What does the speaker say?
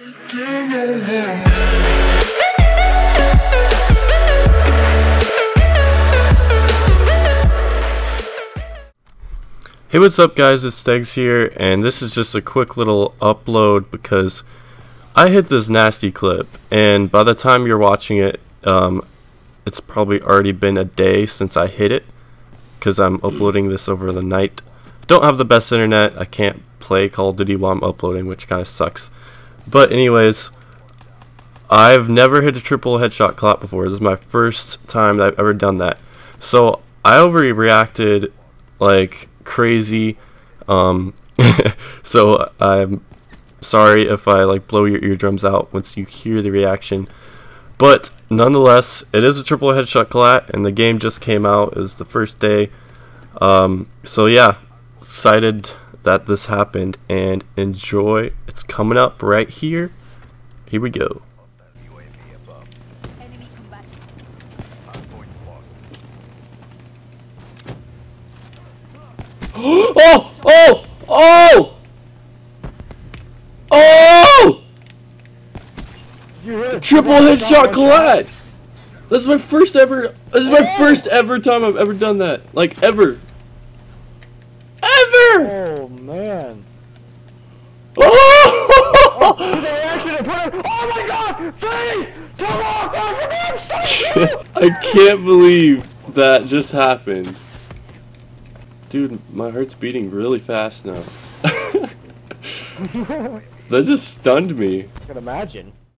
Hey what's up guys, it's Stegz here, and this is just a quick little upload because I hit this nasty clip, and by the time you're watching it, um, it's probably already been a day since I hit it, because I'm uploading this over the night. Don't have the best internet, I can't play Call of Duty while I'm uploading, which kind of sucks. But anyways, I've never hit a triple headshot collat before, this is my first time that I've ever done that. So, I overreacted, like, crazy. Um, so I'm sorry if I like blow your eardrums out once you hear the reaction. But nonetheless, it is a triple headshot collat, and the game just came out. It was the first day. Um, so yeah, excited that this happened, and enjoy. It's coming up right here. Here we go. oh! Oh! Oh! Oh! Triple headshot collat! This is my first ever. This is my first ever time I've ever done that. Like ever. Ever! Oh man. Oh! oh my god! Please! Come on! I can't believe that just happened. Dude, my heart's beating really fast now. that just stunned me. I can imagine.